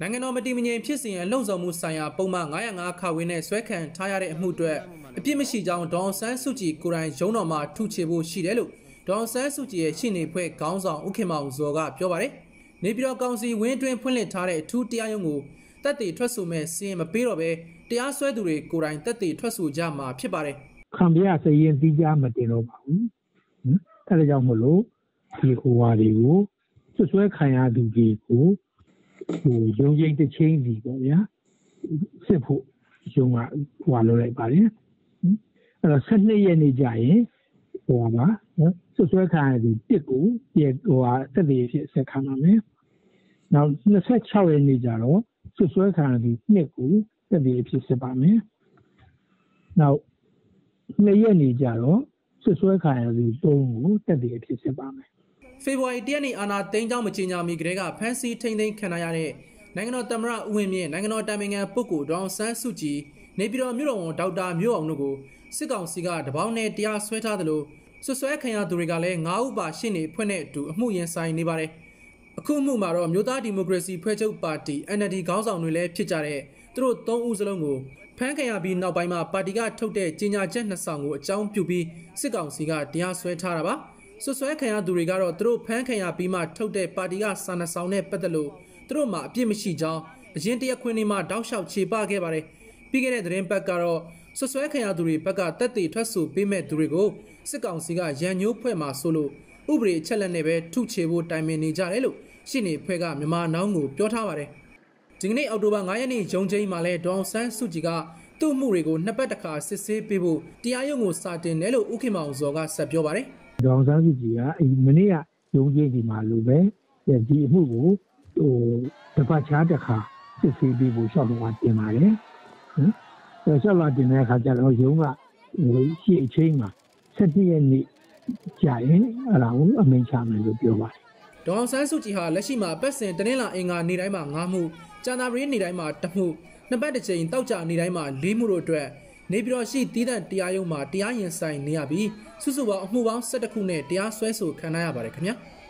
နိုင်ငံတော်မတည်မငြိမ်ဖြစ်စဉ်အလုံဆောင်မှုဆိုင်ရာပုံမှန်905ခါဝင်းနဲ့ဆွဲခံထားရတဲ့အမှုအတွက်အပြစ်မရှိကြောင်းဒေါန်ဆန်းစုကြည်ကိုယ်တိုင်ရုံးတော်မှာထုချေဖို့ရှိတယ်လို့ဒေါန်ဆန်းစုကြည်ရဲ့ရှင်းနေဖွဲ့ခေါင်းဆောင်ဥခင်မောင်ဇော်ကပြောပါတယ်။နေပြည်တော်ကောင်စီဝင်းတွင်ဖွင့်လှစ်ထားတဲ့အထူးတရားရုံးကိုတက်တေထွက်ဆိုမဲ့စီရင်မပေးတော့ဘဲတရားစွဲသူတွေကိုယ်တိုင်တက်တေထွက်ဆိုကြမှာဖြစ်ပါတယ်။ခံပြရစရင်တီးကြမတင်တော့ပါဘူးဟင်အဲဒါကြောင့်မလို့ဒီဟိုဟာတွေကိုဆွဆွဲခံရသူတွေကို ဟိုရုံးရိပ်တစ်ချင်းစီပေါ့ဗျာစစ်ဖို့ရုံးကဟိုဟာလုပ်လိုက်ပါတယ်အဲ့တော့12ရက်နေ့ကျရင်ဟိုဟာပါနော်ဆွဆွဲခံရသူတစ်ကိုပြေဟိုဟာတက်သေးဖြစ်ဆက်ခံပါမယ်နောက်26ရက်နေ့ကျတော့ဆွဆွဲခံရသူနှစ်ကိုတက်သေးဖြစ်ဆက်ပါမယ်နောက်နှစ်ရက်နေကြတော့ဆွဆွဲခံရသူသုံးကိုတက်တည်အဖြစ်ဖြစ်ပါမယ် ဖေဖော်ဝါရီတရက်နေ့အာနာသိန်းကျောင်းမကြီးညာမီကလေးကဖမ်းဆီးထိန်းသိမ်းခံရတဲ့နိုင်ငံတော်သမ္မတဦးဝင်းမြင့်နိုင်ငံတော်တိုင်ပင်ခံပုဂ္ဂိုလ်ဒေါအောင်ဆန်းစုကြည်နေပြည်တော်မြို့တော်ဝန်ဒေါက်တာမြို့အောင်တို့ကိုစစ်ကောင်စီကတပေါင်းနဲ့တရားစွဲထားသလိုဆွဆွဲခံရသူတွေကလည်း9ဦးပါရှင်းနေဖွင့်တဲ့အတူအမှုရင်ဆိုင်နေပါတယ်အခုမှုမှာတော့မြို့သားဒီမိုကရေစီဖွဲ့ချုပ်ပါတီ NLD ခေါင်းဆောင်တွေလည်းဖြစ်ကြတဲ့သူတို့၃ဦးစလုံးကိုဖမ်းခံရပြီးနောက်ပိုင်းမှာပါတီကထုတ်တဲ့ကြေညာချက်နှစ်ဆောင်ကိုအကြောင်းပြုပြီးစစ်ကောင်စီကတရားစွဲထားတာပါ ဆွဆွဲခံရသူတွေကတော့သူတို့ဖမ်းခံရပြီးမှထုတ်တဲ့ပါတီကစာနှစ်ဆောင်နဲ့ပတ်သက်လို့သူတို့မှအပြစ်မရှိကြောင်းအရင်တရက်ခွင်းနေမှတောက်လျှောက်ခြေပခဲ့ပါတယ်ပြီးခဲ့တဲ့သတင်းပတ်ကတော့ဆွဆွဲခံရသူတွေဘက်ကတက်တည်ထွက်ဆိုပေးမဲ့သူတွေကိုစစ်ကောင်စီကရန်ညိုးဖွဲ့မှာဆိုလို့ဥပဒေအချက်လက်နဲ့ပဲထုချေဖို့တိုင်ပင်နေကြတယ်လို့ရှင်းနေဖွဲ့ကမြန်မာနောင်းကိုပြောထားပါတယ်ဒီကနေ့အောက်တိုဘာ9ရက်နေ့ဂျုံချင်းမှာလဲဒေါအောင်ဆန်းစုကြည်ကသူ့အမှုတွေကိုနှစ်ပတ်တစ်ခါစစ်ဆေးပေးဖို့တရားရုံးကိုစာတင်တယ်လို့ဥခင်မောင်ဇော်ကဆက်ပြောပါတယ် ဒေါအောင်ဆန်းစုကြည်ကအဲ့ဒီမနေ့ကရုံးချင်းဒီမှာလိုပဲဒီအမှုကိုဟိုတစ်ပတ်ချားတစ်ခါစစ်ဆေးပြီးဖို့ရှောက်တော့တင်ပါတယ်ဟင်အဲရှောက်လာတင်တဲ့အခါကျတော့ရုံးကဟိုရှေ့အချင်းမှာ7ရက်နေ့ကြာရင်အဲ့ဒါကိုအမိန့်ချမယ်လို့ပြောပါတယ်ဒေါအောင်ဆန်းစုကြည်ဟာလက်ရှိမှာပတ်စင်တင်းလာအင်္ဂါနေတိုင်းမှာ9မှုကျန်တာပရင်းနေတိုင်းမှာ1မှုနှစ်ပတ်တစ်ချိန်တောက်ကြနေတိုင်းမှာ4မှုတို့အတွက် နေပြည်တော်ရှိတည်တံ့တရားရုံးမှာတရားရင်ဆိုင်နေရပြီးစုစုပေါင်းအမှုပေါင်း12ခုနဲ့တရားစွဲဆိုခံရပါတယ်ခင်ဗျာ။